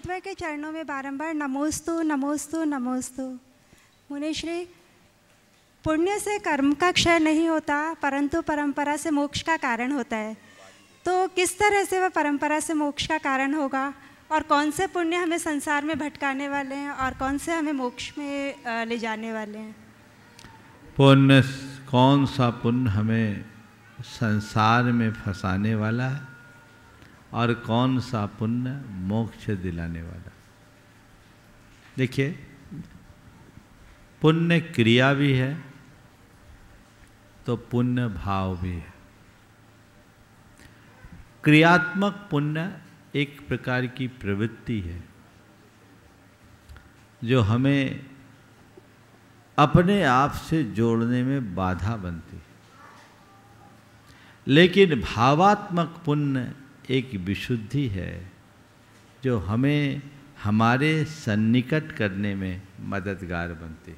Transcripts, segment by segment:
मुनिश्रीद्वय के चरणों में बारंबार नमोस्तु नमोस्तु नमोस्तु। मुनिश्री, पुण्य से कर्म का क्षय नहीं होता, परंतु परंपरा से मोक्ष का कारण होता है। तो किस तरह से वह परंपरा से मोक्ष का कारण होगा? और कौन से पुण्य हमें संसार में भटकाने वाले हैं, और कौन से हमें मोक्ष में ले जाने वाले हैं? पुण्य, कौन सा पुण्य हमें संसार में फंसाने वाला है? और कौन सा पुण्य मोक्ष दिलाने वाला? देखिए, पुण्य क्रिया भी है तो पुण्य भाव भी है। क्रियात्मक पुण्य एक प्रकार की प्रवृत्ति है, जो हमें अपने आप से जोड़ने में बाधा बनती है। लेकिन भावात्मक पुण्य एक विशुद्धि है जो हमें हमारे सन्निकट करने में मददगार बनती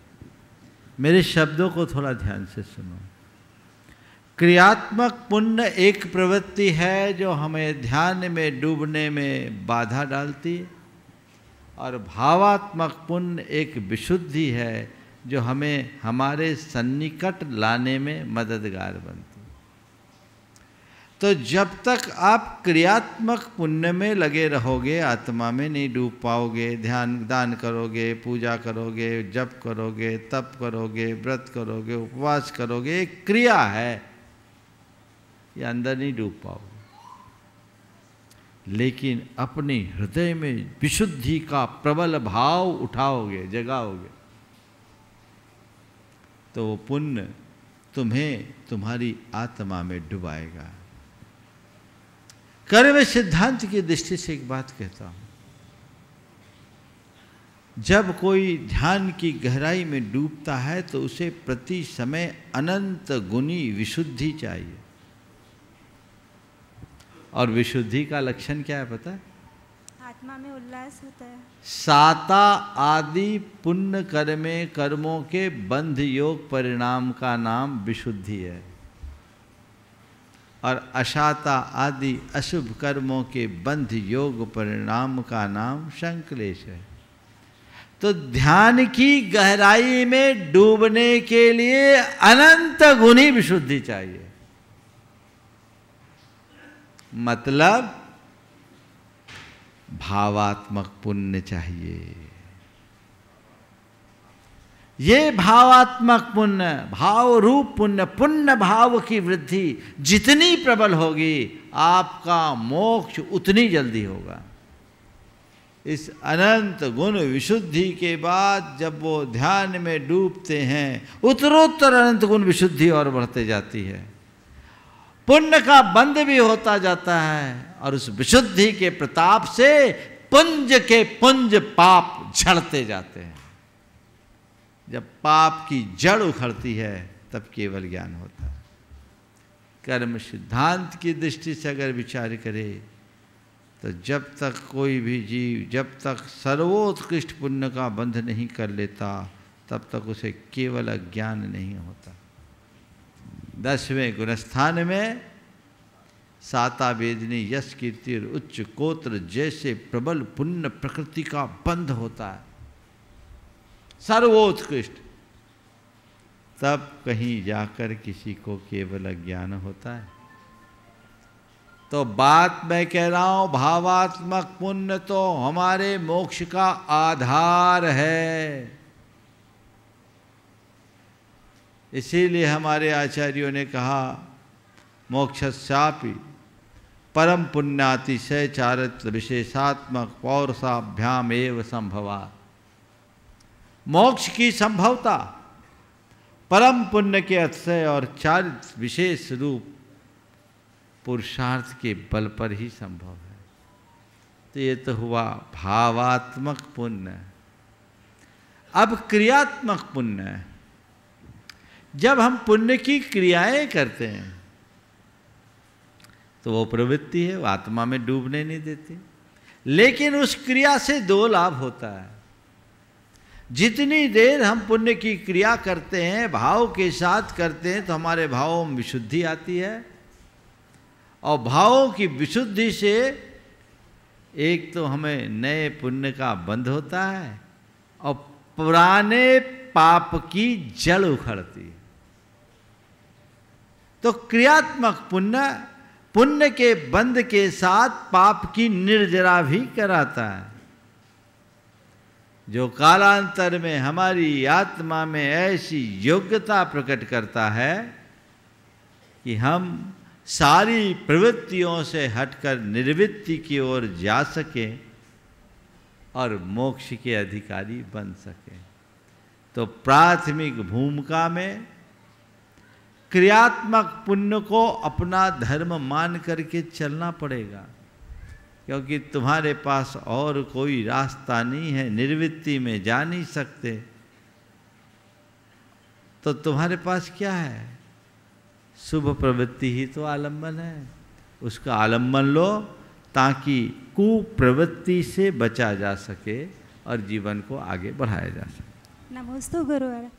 मेरे शब्दों को थोड़ा ध्यान से सुनो। क्रियात्मक पुण्य एक प्रवृत्ति है जो हमें ध्यान में, डूबने में बाधा डालती है। और भावात्मक पुण्य एक विशुद्धि है जो हमें हमारे सन्निकट लाने में मददगार बनती तो जब तक आप क्रियात्मक पुण्य में लगे रहोगे, आत्मा में नहीं डूब पाओगे, ध्यान, दान करोगे, पूजा करोगे, जप करोगे, तप करोगे, व्रत करोगे, उपवास करोगे, एक क्रिया है, ये अंदर नहीं डूब पाओगे। लेकिन अपने हृदय में विशुद्धि का प्रबल भाव उठाओगे, जगाओगे तो वो पुण्य तुम्हें, तुम्हारी आत्मा में डुबाएगा। कर्म सिद्धांत की दृष्टि से एक बात कहता हूँ। जब कोई ध्यान की गहराई में डूबता है तो उसे प्रति समय अनंत गुनी विशुद्धि चाहिए। और विशुद्धि का लक्षण क्या है पता? है आत्मा में उल्लास होता है। साता आदि पुण्य कर्मे कर्मों के बंध योग परिणाम का नाम विशुद्धि है। और अशाता आदि अशुभ कर्मों के बंध योग परिणाम का नाम संकलेश है। तो ध्यान की गहराई में डूबने के लिए अनंत गुणी विशुद्धि चाहिए। मतलब भावात्मक पुण्य चाहिए। ये भावात्मक पुण्य भाव रूप पुण्य पुण्य भाव की वृद्धि जितनी प्रबल होगी, आपका मोक्ष उतनी जल्दी होगा। इस अनंत गुण विशुद्धि के बाद जब वो ध्यान में डूबते हैं, उत्तरोत्तर अनंत गुण विशुद्धि और बढ़ते जाती है। पुण्य का बंद भी होता जाता है और उस विशुद्धि के प्रताप से पुंज के पुंज पाप झड़ते जाते हैं। जब पाप की जड़ उखड़ती है, तब केवल ज्ञान होता है। कर्म सिद्धांत की दृष्टि से अगर विचार करे तो जब तक कोई भी जीव, जब तक सर्वोत्कृष्ट पुण्य का बंध नहीं कर लेता, तब तक उसे केवल अज्ञान नहीं होता। दसवें गुणस्थान में साता वेदनी, यश कीर्ति उच्च कोत्र जैसे प्रबल पुण्य प्रकृति का बंध होता है। सर्वोत्कृष्ट। तब कहीं जाकर किसी को केवल अज्ञान होता है। तो बात मैं कह रहा हूँ, भावात्मक पुण्य तो हमारे मोक्ष का आधार है। इसीलिए हमारे आचार्यों ने कहा, मोक्षस्यापि परम पुण्यातिशय चारित्र विशेषात्मक पौरसाभ्याम एवं संभवात। मोक्ष की संभवता। परम पुण्य के अतिशय और चारित्र विशेष रूप पुरुषार्थ के बल पर ही संभव है। तो ये तो हुआ भावात्मक पुण्य। अब क्रियात्मक पुण्य। जब हम पुण्य की क्रियाएँ करते हैं तो वो प्रवृत्ति है, वो आत्मा में डूबने नहीं देती। लेकिन उस क्रिया से दो लाभ होता है। जितनी देर हम पुण्य की क्रिया करते हैं, भाव के साथ करते हैं तो हमारे भावों में विशुद्धि आती है। और भावों की विशुद्धि से एक तो हमें नए पुण्य का बंध होता है और पुराने पाप की जड़ उखड़ती है। तो क्रियात्मक पुण्य पुण्य के बंध के साथ पाप की निर्जरा भी कराता है। जो कालांतर में हमारी आत्मा में ऐसी योग्यता प्रकट करता है कि हम सारी प्रवृत्तियों से हटकर निर्वृत्ति की ओर जा सके और मोक्ष के अधिकारी बन सके। तो प्राथमिक भूमिका में क्रियात्मक पुण्य को अपना धर्म मान करके चलना पड़ेगा। क्योंकि तुम्हारे पास और कोई रास्ता नहीं है, निर्वृत्ति में जा नहीं सकते। तो तुम्हारे पास क्या है? शुभ प्रवृत्ति ही तो आलंबन है। उसका आलंबन लो ताकि कुप्रवृत्ति से बचा जा सके और जीवन को आगे बढ़ाया जा सके। नमस्ते गुरुवर।